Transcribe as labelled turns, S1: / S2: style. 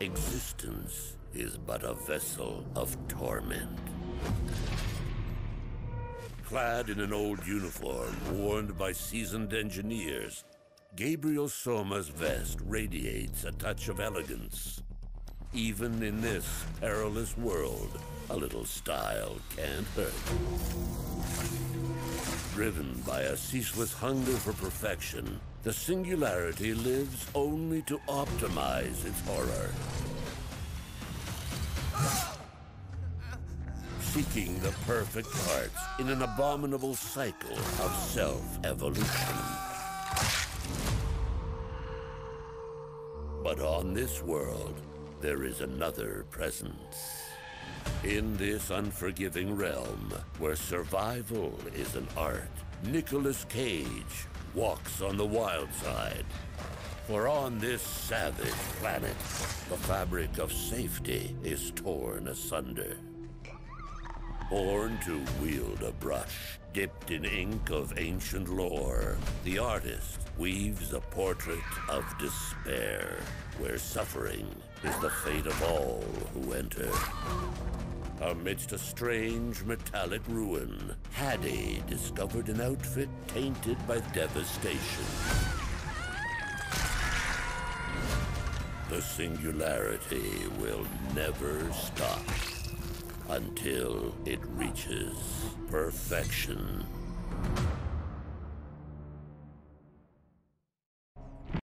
S1: existence is but a vessel of torment. Clad in an old uniform worn by seasoned engineers, Gabriel Soma's vest radiates a touch of elegance. Even in this perilous world, a little style can't hurt. Driven by a ceaseless hunger for perfection, the Singularity lives only to optimize its horror. Seeking the perfect parts in an abominable cycle of self-evolution. But on this world, there is another presence. In this unforgiving realm, where survival is an art, Nicolas Cage walks on the wild side. For on this savage planet, the fabric of safety is torn asunder. Born to wield a brush dipped in ink of ancient lore, the artist weaves a portrait of despair, where suffering is the fate of all who enter. Amidst a strange metallic ruin, Haddie discovered an outfit tainted by devastation. The singularity will never stop until it reaches perfection.